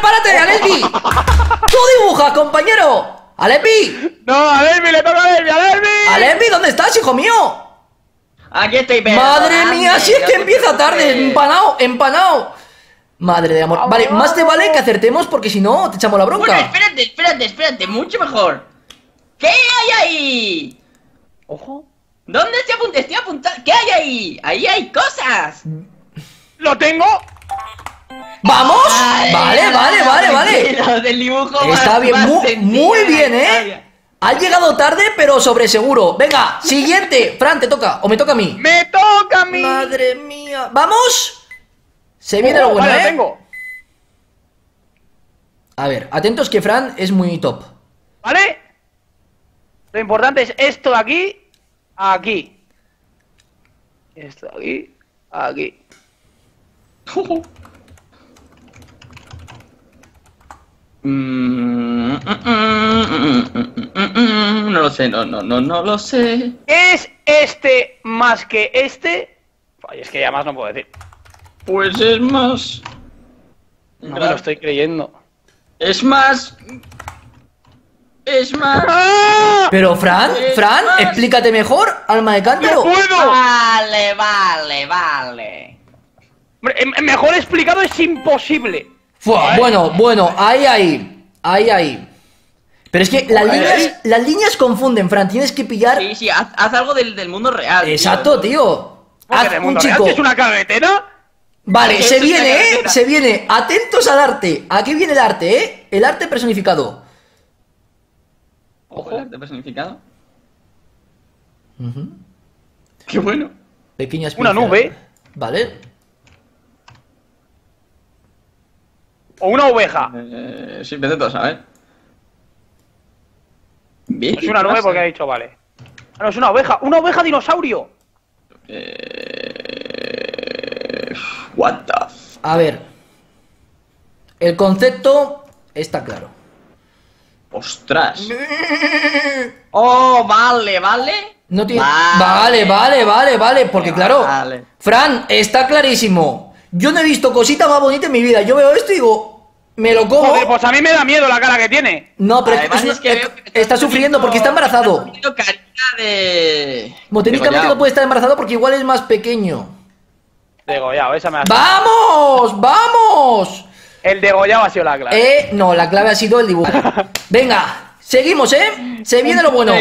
prepárate, Alesbi. Tú dibujas, compañero. Alesbi. No, a Derby, le toca a Derby, a Derby. Alesbi, ¿dónde estás, hijo mío? Aquí estoy, Madre mía, si es que empieza tarde, empanado, empanado. Madre de amor. Vale, más te vale que acertemos porque si no te echamos la Bueno, bronca. espérate, espérate, espérate, mucho mejor. ¿Qué hay ahí? Ojo. ¿Dónde se apunta? Estoy apuntando. ¿Qué hay ahí? Ahí hay cosas. Lo tengo. ¡Vamos! Vale, vale, vale, vale. Tranquilo, Del dibujo más- Está bien, más muy, bien, ¿eh? historia. Has llegado tarde, pero sobre seguro. Venga, siguiente. Fran, te toca. O me toca a mí. Me toca a mí. Madre mía. ¿Vamos? Se viene lo Ojo, bueno, vale, ¿eh? tengo. A ver, atentos que Fran es muy top. ¿Vale? Lo importante es esto de aquí, aquí. Esto de aquí, aquí. Mm, mm, mm, mm, mm, mm, mm, No lo sé, no, no, no, no lo sé. ¿Es este más que este? Ay, es que ya más no puedo decir. Pues es más. No me lo estoy creyendo. Es más. Es más. ¡Ah! Pero Fran, Fran, explícate mejor, alma de ¡No cántaro. puedo! Vale, vale, vale. Em- Mejor explicado es imposible. Fua, bueno, bueno, ahí, ahí, ahí, ahí. Pero es que las líneas, las líneas confunden, Fran. Tienes que pillar. Sí, sí, haz, haz algo del, del mundo real. tío. Exacto, tío. Haz un mundo chico. que es una carretera? Vale, se viene, ¿eh? Se viene. Atentos al arte. Aquí viene el arte, ¿eh? El arte personificado. Ojo, el arte personificado. Ujú. Qué bueno. Pequeñas Una nube. Vale. ¿O una oveja? Eh, sí, vete todos a. Bien. Es una nube clase. porque ha dicho vale. Ah, no, es una oveja. ¡Una oveja dinosaurio! Eh, What the f- A ver. El concepto está claro. Ostras. Oh, vale, vale. No tiene. Vale, vale, vale, vale. Porque claro. Vale. Fran, está clarísimo. Yo no he visto cosita más bonita en mi vida. Yo veo esto y digo. Me lo como. Joder, pues a mí me da miedo la cara que tiene. No, pero Además es es que veo que te está sufriendo porque está embarazado. poniendo carita de. Degollado. no puede estar embarazado porque igual es más pequeño. Degollado, esa me ha ¡Vamos! ¡Vamos! El degollado ha sido la clave. Eh, no, la clave ha sido el dibujo. Venga, seguimos, ¿eh? Se viene lo bueno.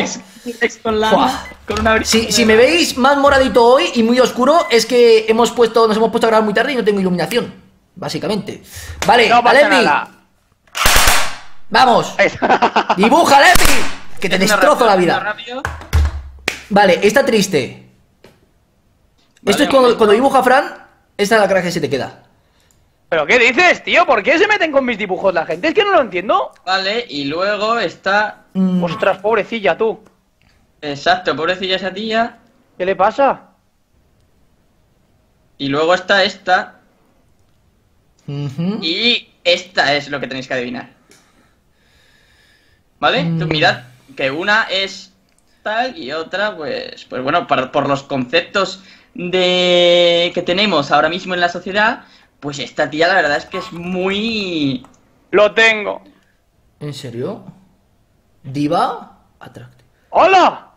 Con una Si, si me veis más moradito hoy y muy oscuro, es que hemos puesto, nos hemos puesto a grabar muy tarde y no tengo iluminación. Básicamente. Vale, no pasa Alepi, nada. Vamos. Es- Dibuja, Alepi. Que te destrozo la vida. Vale, está triste. Esto es cuando, cuando dibuja Fran, esta es la cara que se te queda. ¿Pero qué dices, tío? ¿Por qué se meten con mis dibujos la gente? Es que no lo entiendo. Vale, y luego está. Mm, Ostras, pobrecilla tú. Exacto, pobrecilla esa tía. ¿Qué le pasa? Y luego está esta. Y esta es lo que tenéis que adivinar. ¿Vale? Tú Mm. mirad que una es tal y otra, pues. Pues bueno, por, por los conceptos de que tenemos ahora mismo en la sociedad, pues esta tía la verdad es que es muy. Lo tengo. ¿En serio? Diva Attract. ¡Hola!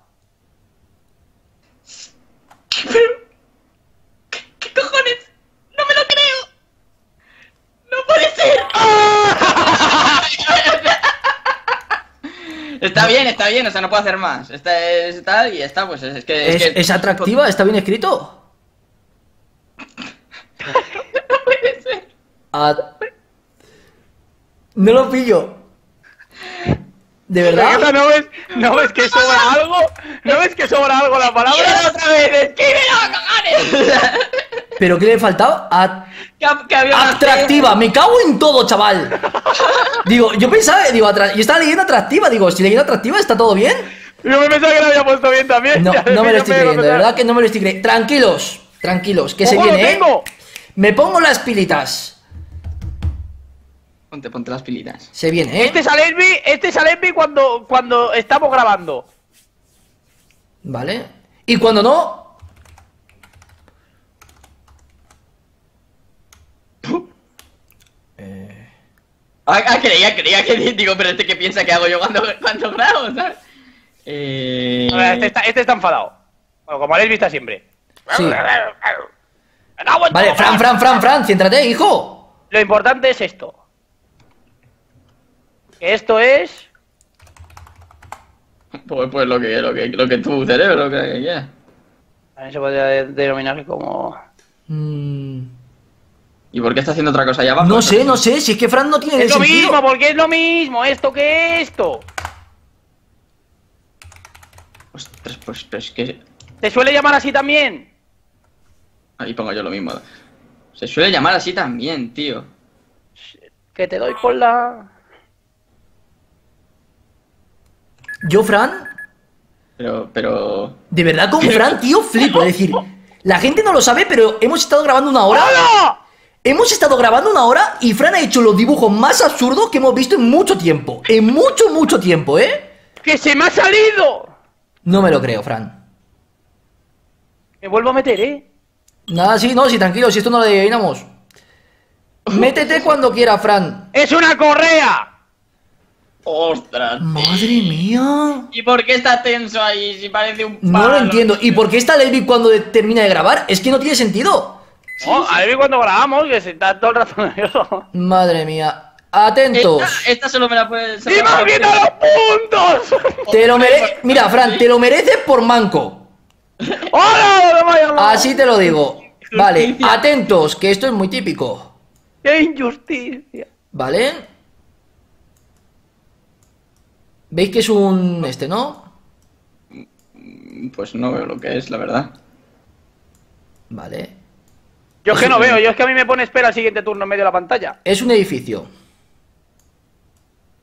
¿Qué, qué cojones? ¡No me lo creo! ¡No puede ser! Está bien, está bien, o sea, no puedo hacer más. Esta es tal y esta, pues es que. ¿Es, que- es atractiva? ¿Está bien escrito? No puede ser. A- No lo pillo. ¿De ¿Esta verdad? ¿No ves, ¿No ves que sobra algo? ¿No ves que sobra algo la palabra? ¡Escríbelo otra vez! ¡Escríbelo, cojones! ¿Pero qué le faltaba? A- que, que había una Atractiva, me cago en todo, chaval. Digo, yo pensaba, digo, atra- yo estaba leyendo atractiva, digo, si leyendo atractiva está todo bien. Yo me pensaba que lo había puesto bien también. No, no me lo estoy creyendo, de verdad que no me lo estoy creyendo. Tranquilos, tranquilos, que se ¡Ojo, lo viene, ¿eh? Me pongo las pilitas. Ponte, ponte las pilitas. Se viene, ¿eh? Este es Alesbi, este es cuando, cuando estamos grabando. Vale. Y cuando no. Ah, ah, creía, creía que digo, pero este que piensa que hago yo cuando, cuando grabo, ¿sabes? Eh... A ver, Este está, este está enfadado. Bueno, como habéis visto siempre. Sí. Vale. Fran, Fran, Fran, Fran, céntrate, hijo. Lo importante es esto. Que esto es. Pues, pues lo que, lo que, lo que tu cerebro que, que quieras. También se podría de- denominar como. Mm, ¿Y por qué está haciendo otra cosa allá abajo? no sé, no sé, si es que Fran no tiene Es lo sentido. mismo, porque es lo mismo esto que esto. Ostras, pues, pues es que... ¿Te suele llamar así también? Ahí pongo yo lo mismo. Se suele llamar así también, tío. Que te doy por la. Yo, Fran, Pero, pero... de verdad con Fran, tío, flipo. Es decir, la gente no lo sabe, pero hemos estado grabando una hora. ¡Hola! Hemos estado grabando una hora y Fran ha hecho los dibujos más absurdos que hemos visto en mucho tiempo. En mucho, mucho tiempo, ¿eh? ¡Que se me ha salido! No me lo creo, Fran. Me vuelvo a meter, ¿eh? Nada, sí, no, sí, tranquilo, si esto no lo adivinamos. Métete cuando quiera, Fran. ¡Es una correa! ¡Ostras! Madre mía. ¿Y por qué está tenso ahí? Si parece un No lo palo. entiendo. ¿Y por qué está Levi cuando termina de grabar? Es que no tiene sentido. No, a ver cuando grabamos, que se está todo el rato nervioso. Madre mía. Atentos. Esta, esta solo me la puedes... ¡Imagina los puntos! Te lo mere... Mira, Fran, te lo mereces por manco. ¡Hola! Así te lo digo. Vale, atentos, que esto es muy típico. ¡Qué injusticia! ¿Vale? ¿Veis que es un... este, no? Pues no veo lo que es, la verdad. Vale. Yo es que no veo, yo es que a mí me pone espera al siguiente turno en medio de la pantalla. Es un edificio.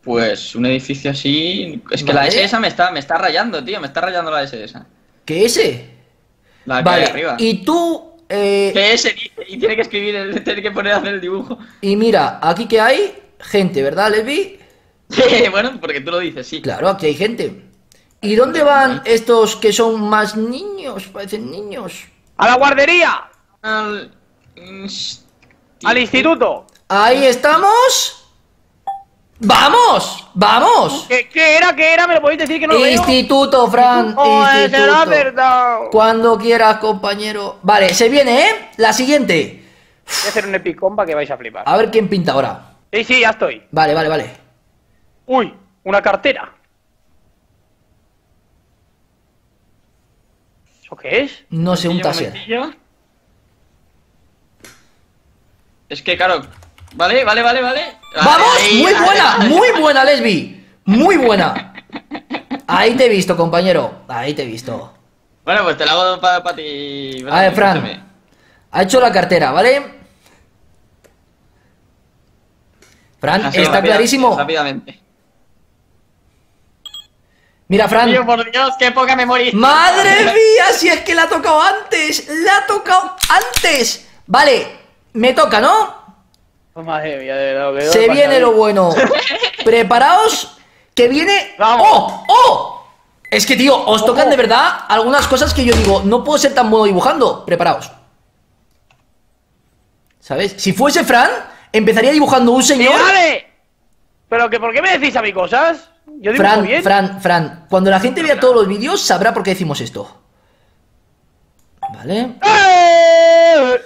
Pues un edificio así... Es que la. SS me está, me está rayando, tío. Me está rayando la SS. ¿Qué ese? La que hay Vale. arriba. Y tú... eh, ese dice, y tiene que escribir, el, tiene que poner a hacer el dibujo. Y mira, aquí que hay gente, ¿verdad, Levi? bueno, porque tú lo dices, sí. Claro, aquí hay gente. ¿Y dónde van estos que son más niños? Parecen niños. ¡A la guardería! Al, ¡Al instituto! Ahí estamos. ¡Vamos! ¡Vamos! ¿Qué, qué era? ¿Qué era? ¿Me lo podéis decir que no lo veo? Instituto, Fran. ¡Oh, será instituto. verdad! Cuando quieras, compañero. Vale, se viene, ¿eh? La siguiente. Voy a hacer un epicón para que vais a flipar. A ver quién pinta ahora. Sí, sí, ya estoy. Vale, vale, vale. Uy, una cartera. ¿Eso qué es? No sé, un taser. Es que, claro. Vale, vale, vale, vale. ¡Vamos! Ahí, Muy ahí, buena, ahí. muy buena, Lesbi. Muy buena. Ahí te he visto, compañero. Ahí te he visto. Bueno, pues te la hago para ti. A ver, Fran. escúchame. Ha hecho la cartera, ¿vale? Fran, Así, está rápida- clarísimo. Rápidamente. Mira, Fran. Por Dios, qué poca memoria. ¡Madre mía! Si es que la ha tocado antes. ¡La ha tocado antes! Vale, me toca, ¿no? Madre mía, de verdad, que Se viene lo bueno. Preparaos, que viene. Vamos. ¡Oh! ¡Oh! Es que, tío, os tocan de verdad algunas cosas que yo digo, no puedo ser tan bueno dibujando. Preparaos. ¿Sabes? Si fuese Fran, empezaría dibujando un señor. ¡Mirale! ¿Pero que por qué me decís a mí cosas? Yo Fran, bien. Fran, Fran, cuando la gente vea todos los vídeos, sabrá por qué decimos esto. ¿Vale? ¡Eh!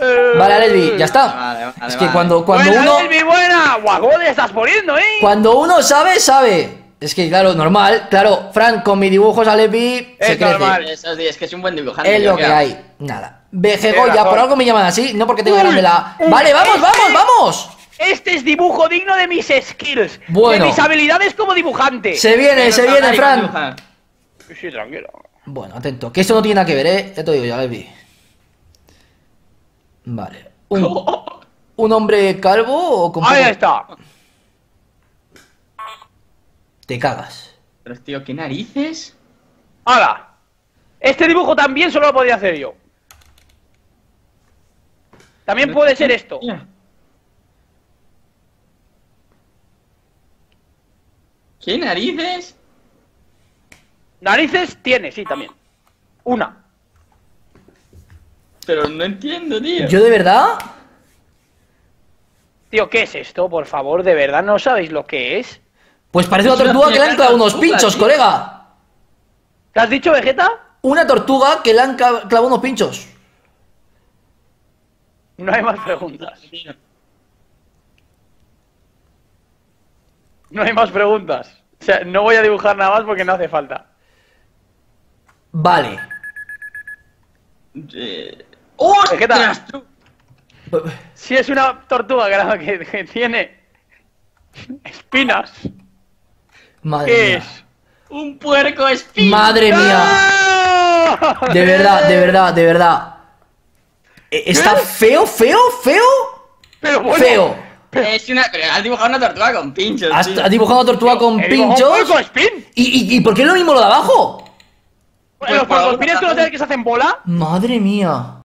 Eh. Vale, Lesbi, ya está. Vale, vale, es que vale. cuando, cuando buena, uno. Lesbi, buena. Guapo le estás poniendo, ¿eh? Cuando uno sabe, sabe. Es que, claro, normal. Claro, Fran, con mis dibujos a Levi se Es crece. normal. Eso es, es que es un buen dibujante. Es yo lo que hay. Nada. BG Tienes Goya, razón. por algo me llaman así, no porque tengo Uy, grande la. Vale, vamos, este- vamos, vamos. Este es dibujo digno de mis skills. Bueno. De mis habilidades como dibujante. Se viene, se viene, ahí, Fran. dibuja. Sí, tranquilo. Bueno, atento, que esto no tiene nada que ver, eh. Ya te digo ya, Levi. Vale. Un, un hombre calvo o con Ahí está. Te cagas. Pero, tío, ¿qué narices? ¡Hala! Este dibujo también solo lo podría hacer yo. También Pero puede ser esto. ¿Qué narices? Narices tiene, sí, también. Una. Pero no entiendo, tío. Yo de verdad. Tío, ¿qué es esto? Por favor, ¿de verdad no sabéis lo que es? Pues parece una Es una tortuga que le han clavado unos pinchos, tío. colega. ¿Qué has dicho, Vegeta? Una tortuga que le han clavado unos pinchos. No hay más preguntas. No hay más preguntas. O sea, no voy a dibujar nada más porque no hace falta. Vale. Eh. ¡Ostras, tú! Si es una tortuga que, que- que tiene espinas, Madre ¿qué mía. es? ¡Un puerco espín! Madre mía. ¡No! De verdad, de verdad, de verdad. Eh, Está feo, feo, feo, Pero bueno, feo. Es una... Pero has dibujado una tortuga con pinchos, Has, dibujado una tortuga con he dibujado un pinchos. puerco espín. ¿Y, y, y por qué es lo mismo lo de abajo? Los por puercoespines no sabes que se hacen bola. Madre mía.